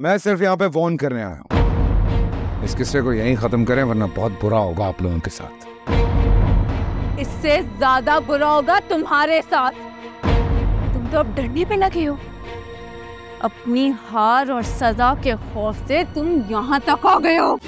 मैं सिर्फ़ यहाँ पे फ़ोन करने आया हूँ। इस किस्से को यहीं खत्म करें वरना बहुत बुरा होगा आप लोगों के साथ। इससे ज़्यादा बुरा होगा तुम्हारे साथ। तुम तो अब डरने पे लगे हो। अपनी हार और सजा के खौफ से तुम यहाँ तक आ गए हो।